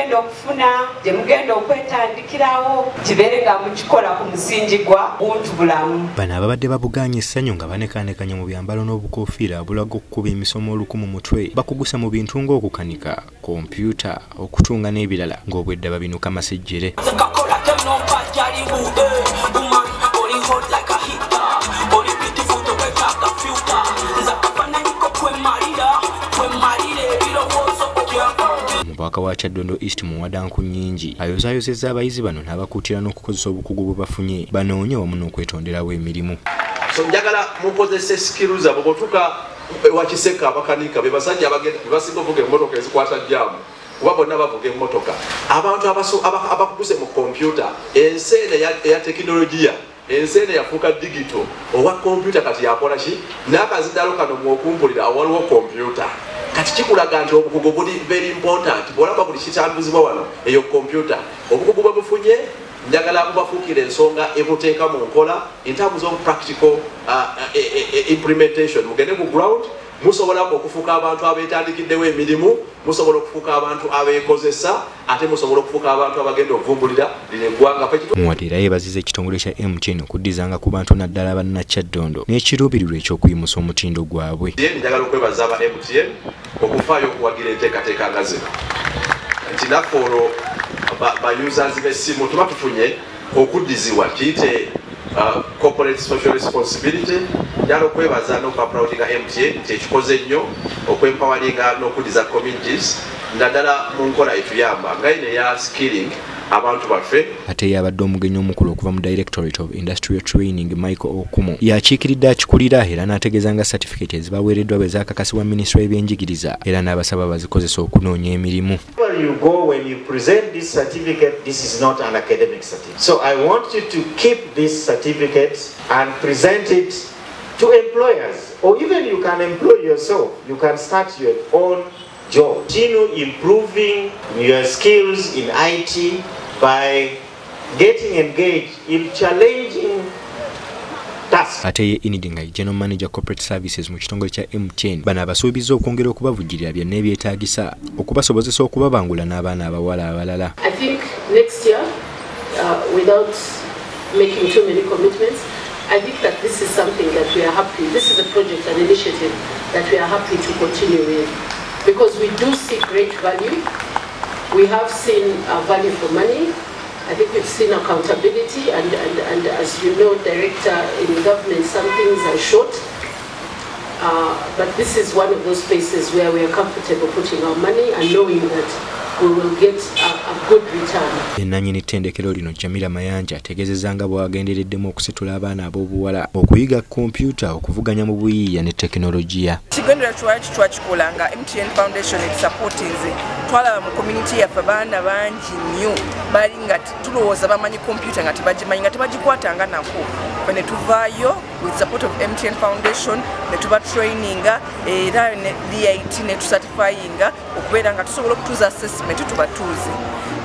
mugenda okufuna gye mugenda okwetandikirawo kibeere nga mukikola ku musingi gwa buntu bulamu bano ababadde babuganya essanyu nga banekanekanya mu byambalo n'obukofiira abulaga okukuba emisomo oluku mu mutwe. Bakugusa mu bintu ng'okukanika kompyuta okutunga n'ebirala ng'obwedda babinuka masejjere omubaka wa kyaddondo east muwadanku nnyingi ayozaayozezza abayizi bano n'abakuutira n'okukozesa obukugu bwe bafunye banoonye wamu n'okwetonderawo emirimu. So njagala mukozese skills abo botuka wakiseka abakanika be basajja bebasinga ovuga emmotoka ezikwata jamu kuba bonna bavuga emmotoka. Abantu abakuguse mu kompyuta ensi eno eya tekinologiya ensi eno yafuuka digito owa kompyuta kati yakola ki? N'akazidalo kano mwokumpulira awaliwo kompyuta kati kikulaga nti obukugu buli very important. Bwolaba buli kitambuzibwa wano eyo kompyuta obukugu bwe bufunye njagala bubafuukira ensonga ebuteeka mu nkola in terms of practical uh, uh, uh, implementation. Mugende ku ground musobola okufuuka abantu abeetandikiddewo emirimu musobola okufuuka abantu abeekozesa ate musobola okufuuka abantu abagenda okuvumbulira lino eggwanga. Muwati era yeebaziza ekitongole kya mtn okuddizanga ku bantu naddala bannakyaddondo n'ekiruubirirwa ekyokuyimusa omutindo gwabwe. Njagala okwebaza aba mtn okufaayo okuwagira enteekateeka nga zino. Nti naffe olwo bayusers b'essimu tuba tufunye okuddizibwa kiyite uh, corporate social responsibility njala okwebaza n'okwaproudinga mtn nti ekikoze nnyo okwempawalinga n'okuddiza communities naddala mu nkola etuyamba nga ine eya skilling abantu baffe. Ate yabadde omugenyi omukulu okuva mu directorate of industrial training michael okumu. Yakiikiridde akikulira era n'ategeeza nga certificate ezibaweereddwa bwe zaakakasibwa minisitule y'ebyenjigiriza. Era n'abasaba bazikozesa okunoonya emirimu. You go when you present this certificate this is not an academic certificate. So i want you to keep this certificate and present it to employers. Or even you can employ yourself. You can start your own job. Continue improving your skills in it by getting engaged in challenging ate ye inidi nga general manager corporate services mu kitongole kya mtn bano abasuubiza okwongera okubavujjirira byonna ebyetaagisa okubasobozesa okubabangula n'abaana abawala abalala. I think that this is something that we are happy, this is a project, an initiative that we are happy to continue with. Because we do see great value. We have seen uh, value for money. I think we've seen accountability, and, and, and as you know, Director, in government, some things are short. Uh, but this is one of those places where we are comfortable putting our money and knowing that ennanyini ttendekero lino jamira mayanja ategeezezza nga bw'agendereddemu okusitula abaana ab'obuwala okuyiga kompyuta okuvuganya mu buyiiya ne tekinologiya kigendera twaki twakikola nga mtn foundation etusapootinze twalaba mu community yaffe fabana bangi nnyo. Bali nga tulowooza bamanyi kompyuta nga tebagimanyi nga tebagikwatanga nako. Fe ne tuvaayo with support of mtn foundation ne tuba traininga era dit ne tusatifyinga okubeera nga tusobola okutuuza assessment tubatuuze.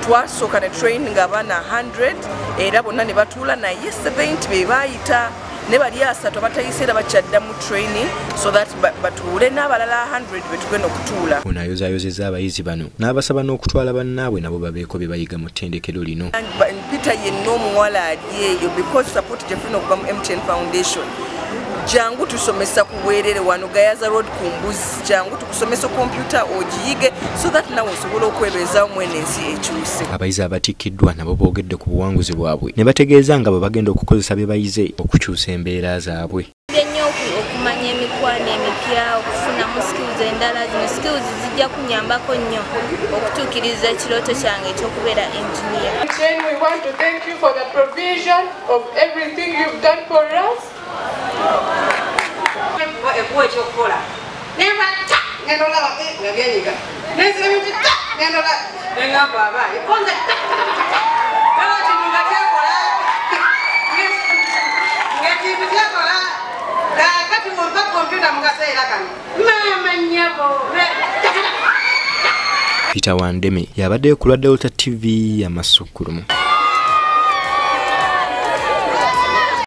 Twasooka ne training abaana 100 era bonna ne batuula naye 70 be baayita ne bali asatu abatayiseera bakyaddamu training so that batuule n'abalala 100 betugenda okutuula. Ono ayozaayozeza abayizi bano n'abasaba n'okutwala bannaabwe nabo babeeko bye bayiga mu ttendekero lino. Mpita yenna omuwala ali eyo because support gyefulina okuva mu mtn foundation jangu tusomesa ku bwerere wano gayaza road ku mbuzi. Jangu tukusomesa kompyuta ogiyige so that nawe osobola okwebeezawo mwene ensi ekyuse. Abayizi abatikkiddwa nabo boogedde ku buwanguzi bwabwe. Ne bategeeza nga bwe bagenda okukozesa bye bayize okukyusa embeera zaabwe. Okumanya emikwano emipya okufunamu skills endala. Zino skills zijja kunyambako nnyo okutuukiriza ekirooto kyange ekyokubeera engineer ekuwa ekyokukola nemba ta ngenda olaba nga byenyiga nesebinti ta ngenda olaba neŋamba abaayi konza ta aba kintu nga kyakola ngaekintu kyakola kakati mumpa kompyuta mukaseera kano maama nnyabo peter wandeme yabaddeyo ku lwa delta tv yamasukulumu